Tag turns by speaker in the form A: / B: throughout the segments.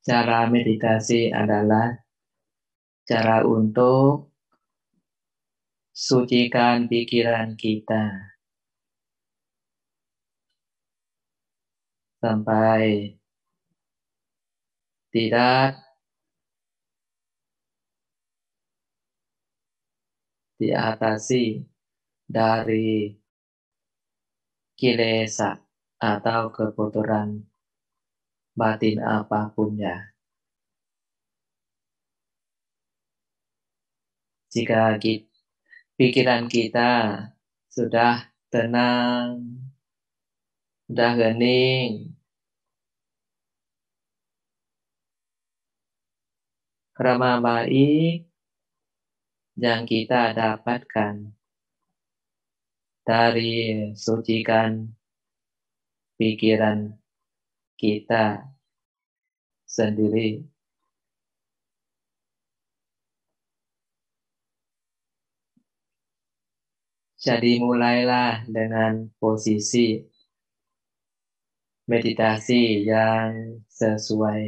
A: Cara meditasi adalah cara untuk sucikan pikiran kita. Sampai tidak diatasi dari kilesa atau kekotoran batin apa pun ya. Jika pikiran kita sudah tenang, sudah hening, krama baik yang kita dapatkan dari sucikan pikiran kita sendiri. Jadi mulailah dengan posisi meditasi yang sesuai.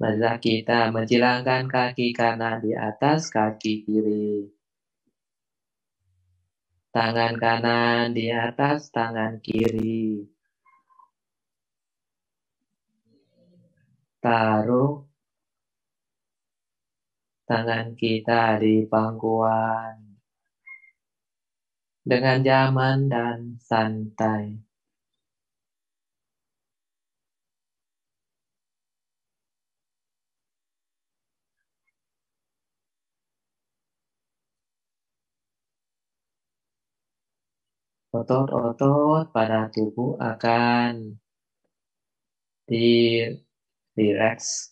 A: Mari kita menjilangkan kaki kanan di atas kaki kiri. Tangan kanan di atas tangan kiri. Taruh tangan kita di pangkuan dengan nyaman dan santai. Otot-otot pada tubuh akan di relax,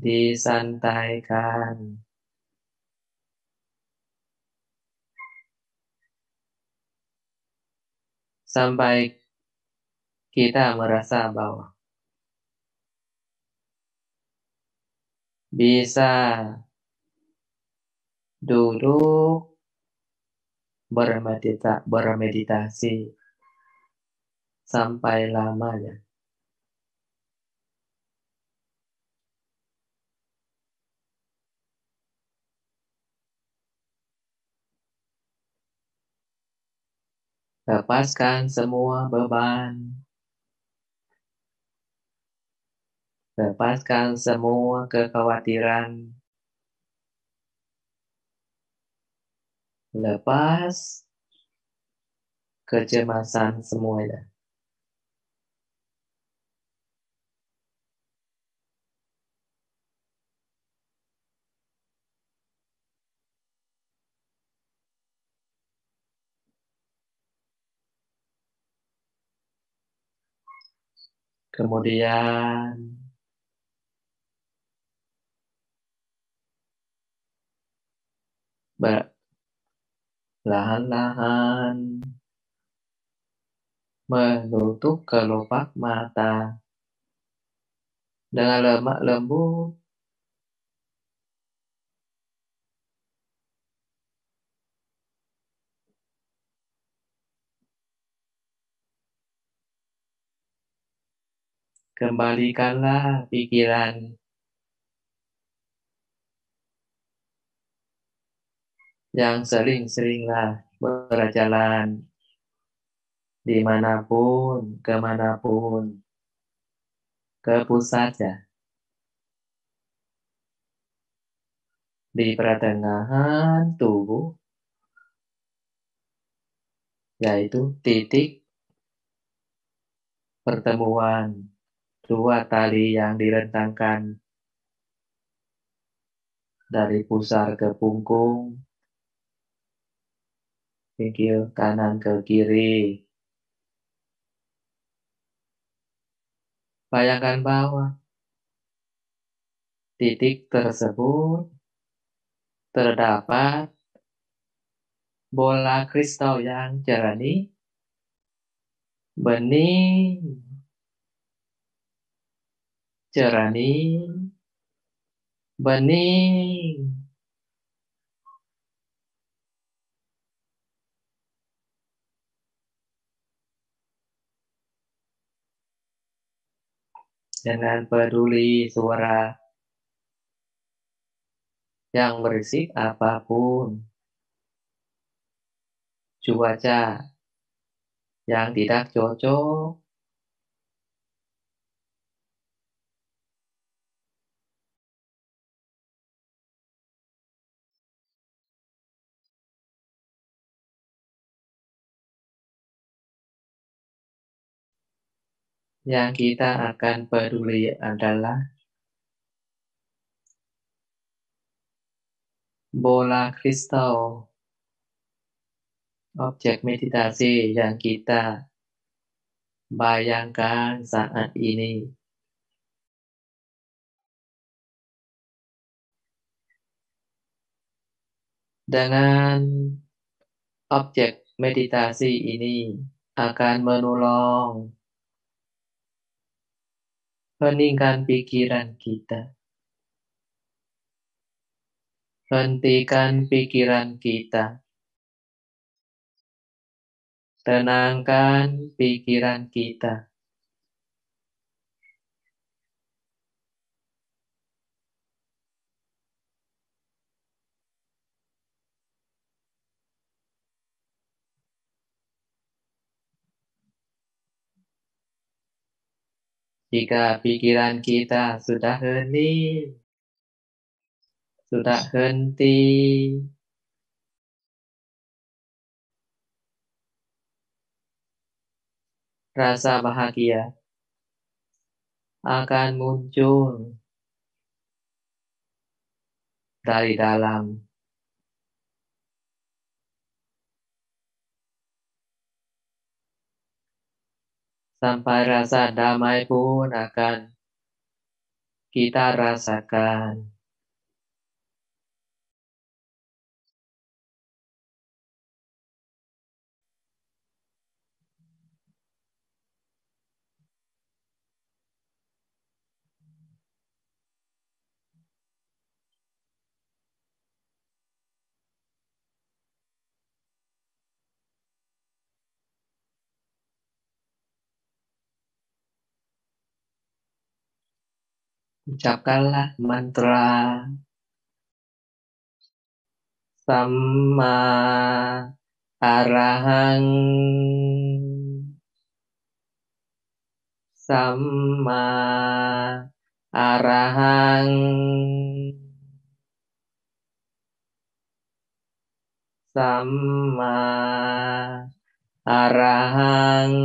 A: disantaikan. Sampai kita merasa bahwa bisa duduk bermedita, bermeditasi sampai lamanya. Lepaskan semua beban. Lepaskan semua kekhawatiran. Lepas kecemasan semuanya. Kemudian Lahan-lahan menutup kelopak mata. Dengan lemak lembut kembalikanlah pikiran yang sering-seringlah berjalan di mana pun, ke mana pun, ke pusat ya. Di pertengahan tubuh, yaitu titik pertemuan. Dua tali yang direntangkan. Dari pusar ke punggung pinggir kanan ke kiri. Bayangkan bahwa titik tersebut terdapat bola kristal yang jernih, bening, jernih, bening, dengan peduli suara yang berisik apa pun, cuaca yang tidak cocok, yang kita akan peduli adalah bola kristal, objek meditasi yang kita bayangkan saat ini. Dengan objek meditasi ini akan menolong Heningkan pikiran kita. Hentikan pikiran kita. Tenangkan pikiran kita. Jika pikiran kita sudah hening, sudah henti, rasa bahagia akan muncul dari dalam sampai rasa damai pun akan kita rasakan. Ucapkanlah mantra. Sama arahang sama arahang sama arahang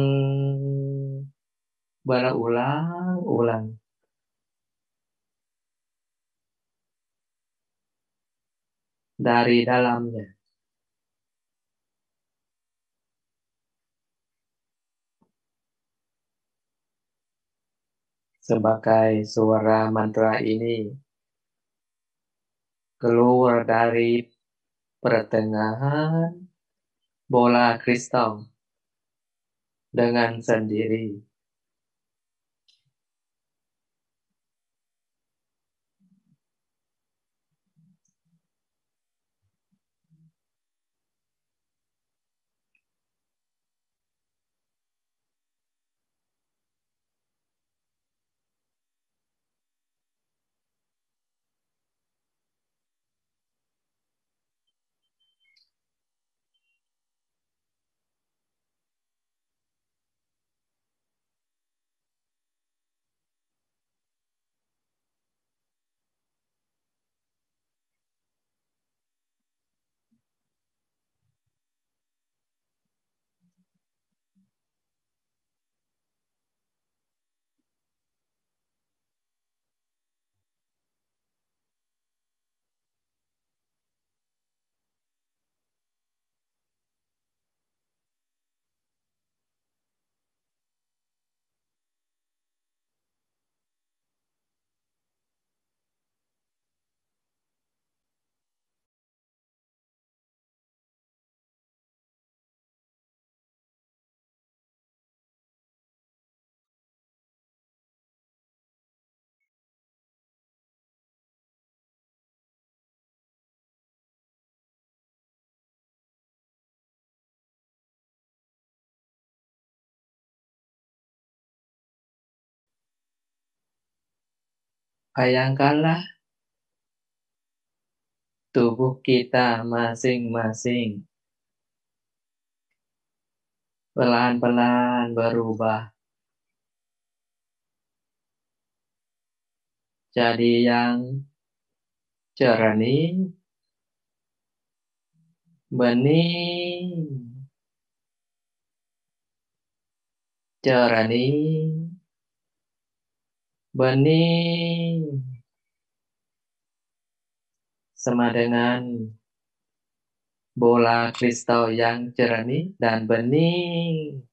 A: berulang-ulang dari dalamnya. Sebagai suara mantra ini keluar dari pertengahan bola kristal dengan sendiri. Bayangkanlah tubuh kita masing-masing. Pelan-pelan berubah. Jadi yang jernih, bening, jernih, bening, sama dengan bola kristal yang jernih dan bening.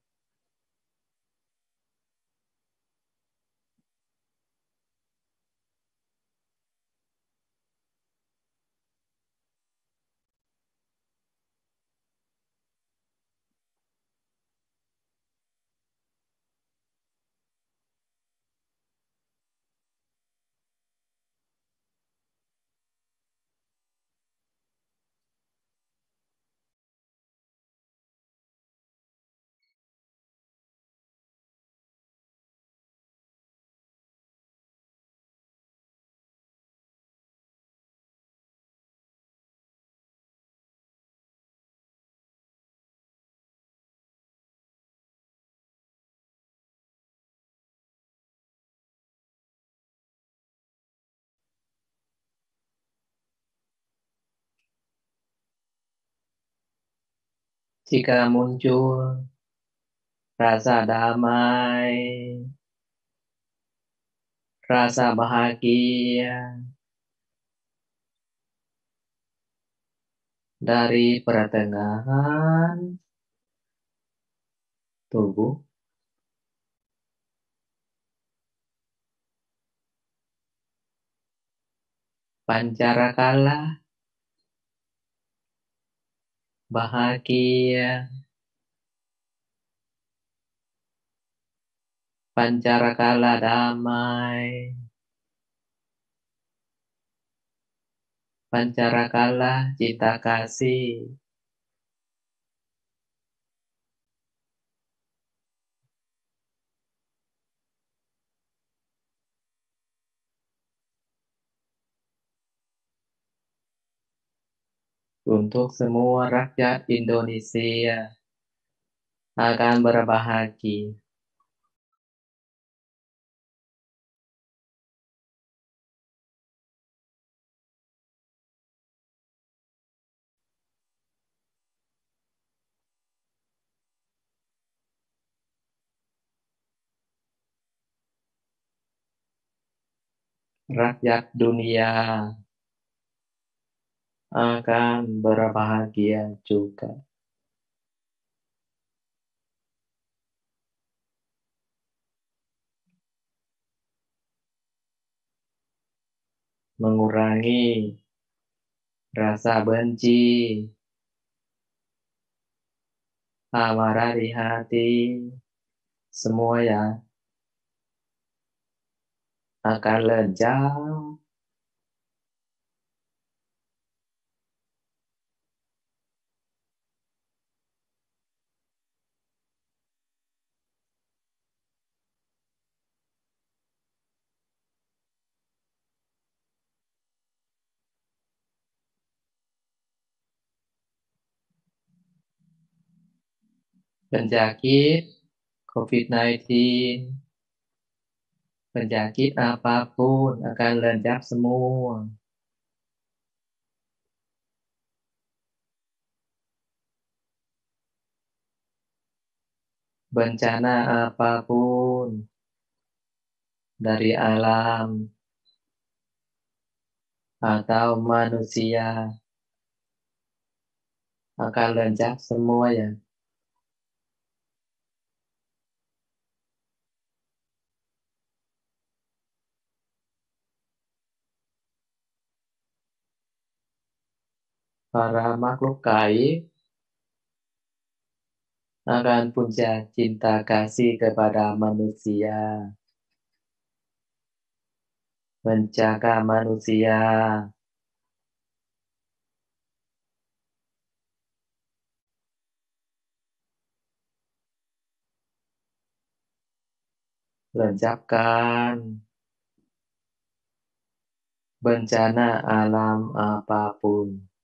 A: Jika muncul rasa damai, rasa bahagia dari pertengahan tubuh, pancarakalah bahagia, pancarakala damai, pancarakala cita kasih, untuk semua rakyat Indonesia akan berbahagia. Rakyat dunia akan berbahagia juga. Mengurangi rasa benci, amarah di hati, semua ya akan lejang penyakit COVID-19, penyakit apa pun akan lejak semua. Bencana apa pun dari alam atau manusia akan lejak semua ya. Para makhluk gaib akan punya cinta kasih kepada manusia, menjaga manusia, lencapkan bencana alam apa pun.